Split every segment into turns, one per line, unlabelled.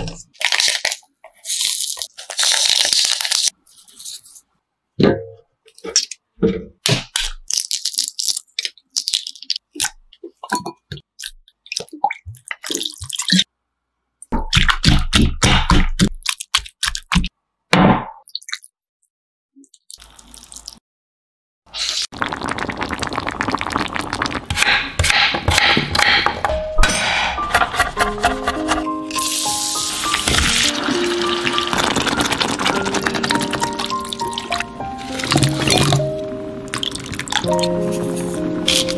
Thank you. Thank you.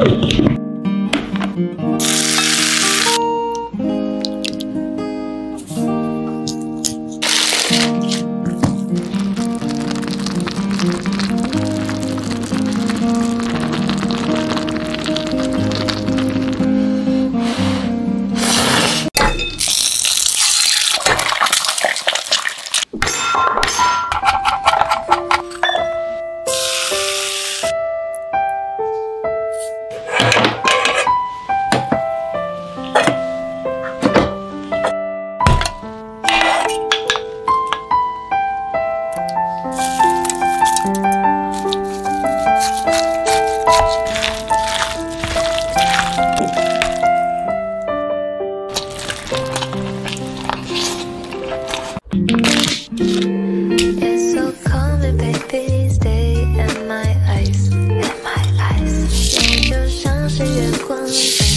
Thank you.
光。